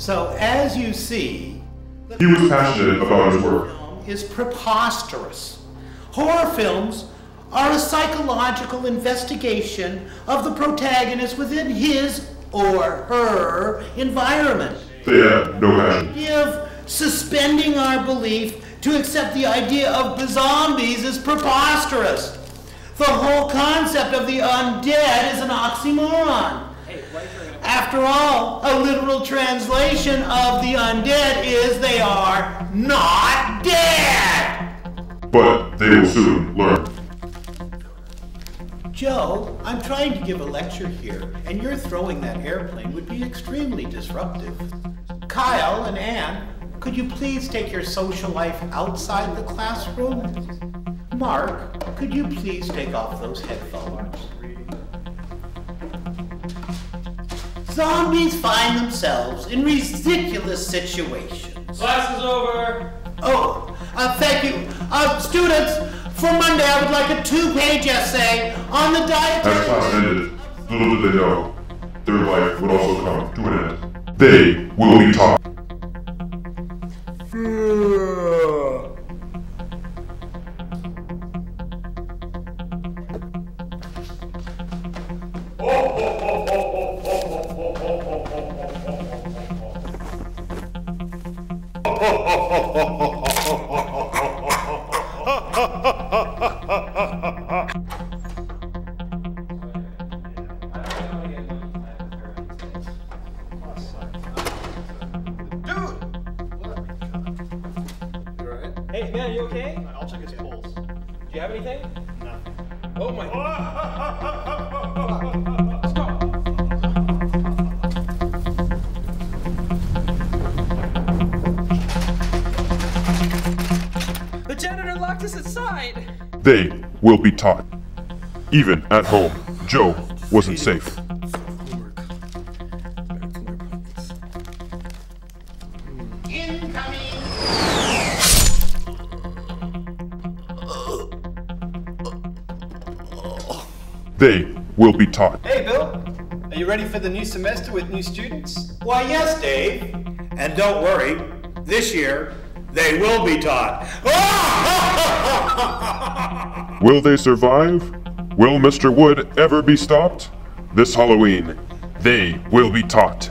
So, as you see, He was passionate about his work. is preposterous. Horror films are a psychological investigation of the protagonist within his or her environment. They had no passion. idea of suspending our belief to accept the idea of zombies is preposterous. The whole concept of the undead is an oxymoron. After all, a literal translation of the undead is they are not dead. But they will soon learn. Joe, I'm trying to give a lecture here, and your throwing that airplane would be extremely disruptive. Kyle and Anne, could you please take your social life outside the classroom? Mark, could you please take off those headphones? Zombies find themselves in ridiculous situations. Class is over. Oh, uh, thank you. Uh, students, for Monday I would like a two-page essay on the As class ended, little did they know, their life would also come to an end. They will be taught. Hey, man, are you okay? I'll check his pulse. Do you have anything? Nothing. Oh my. janitor locked us inside. They will be taught. Even at home, Joe wasn't safe. They will be taught. Hey, Bill. Are you ready for the new semester with new students? Why, yes, Dave. And don't worry, this year they will be taught. Will they survive? Will Mr. Wood ever be stopped? This Halloween, they will be taught.